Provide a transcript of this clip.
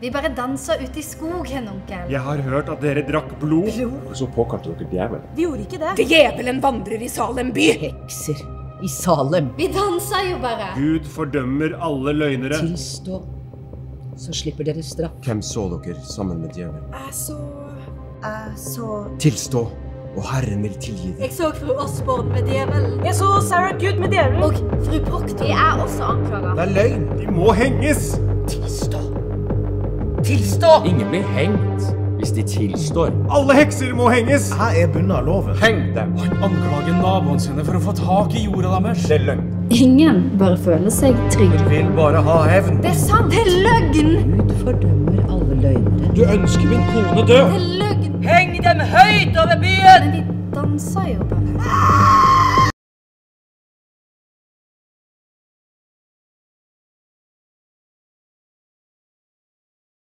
Vi bare dansa ute i skogen, onkel. Jeg har hørt at dere drakk blod. Og så påkalte dere djevelen. Vi gjorde ikke det. Djevelen vandrer i Salem by. Hekser i Salem. Vi dansa jo bare. Gud fordømmer alle løgnere. Tilstå, så slipper dere straff. Hvem så dere sammen med djevelen? Jeg så Jeg så Tilstå, og Herren vil tilgi deg. Jeg så fru Osborn med djevelen. Jeg så Sarah Good med djevelen. Og fru Proctor. Vi er også anklaga. Det er løgn! De må henges! Tilstå. Ingen blir hengt hvis de tilstår. Alle hekser må henges! Jeg er bundet av loven. Heng dem! Han anklager naboene sine for å få tak i jorda deres. Det er løgn. Ingen bør føle seg trygg. Vil bare ha hevn. Det er sant! Det er løgn! Gud fordømmer alle løgnere. Du ønsker min kone død. Det er løgn! Heng dem høyt over byen! Men vi dansa jo bare.